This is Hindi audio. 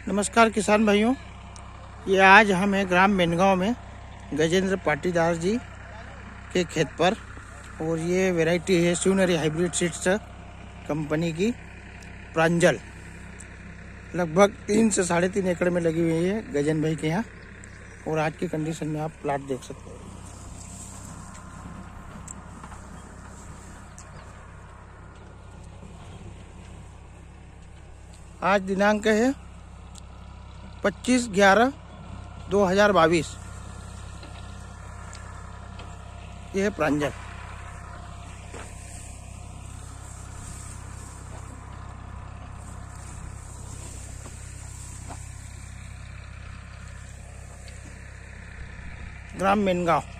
नमस्कार किसान भाइयों, ये आज हम हैं ग्राम मेनगांव में गजेंद्र पाटीदार जी के खेत पर, और ये वैरायटी है शिवनरी हाइब्रिड सीड्स कंपनी की प्रांजल। लगभग तीन से साढ़े तीन एकड़ में लगी हुई है गजन भाई के यहाँ, और आज की कंडीशन में आप प्लाट देख सकते हो। आज दिनांक है पच्चीस ग्यारह दो हज़ार बाईस ये है प्रांजल। ग्राम मेनगांव।